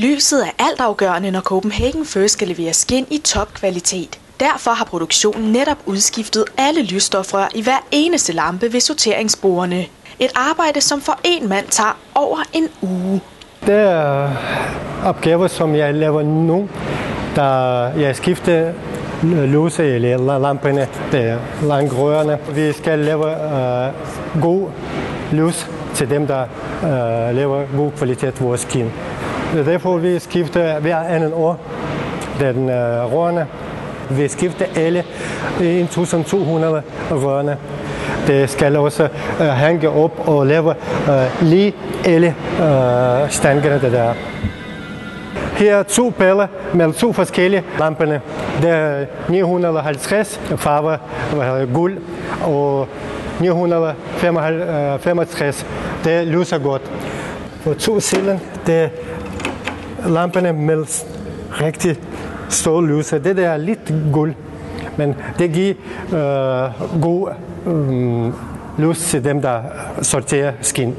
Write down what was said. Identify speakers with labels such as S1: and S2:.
S1: Lyset er altafgørende, når Copenhagen First skal levere skin i topkvalitet. Derfor har produktionen netop udskiftet alle lysstofrør i hver eneste lampe ved sorteringsbordene. Et arbejde, som for en mand tager over en uge.
S2: Det er opgaver, som jeg laver nu, da jeg skifter lyse eller lamperne, det langrørene. Vi skal lave uh, god lys til dem, der uh, laver god kvalitet vores skin. Derfor vi skifter hver anden år den øh, uh, rørene. Vi skifter alle 1200 rørene. Det skal også uh, hænge op og lave uh, lige alle uh, stangerne, der er. Her er to piller med to forskellige lamperne. Det er 950 farver uh, guld og 965. Det lyser godt. For to sider, det lamperne med rigtig stor lyse. Det der er lidt guld, men det giver øh, god øh, lys til dem, der sorterer skin.